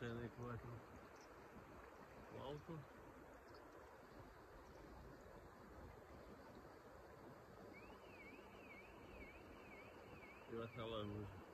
não aí onde que vai aqui. O alto. E vai estar lá.